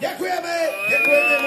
Děkujeme, děkujeme.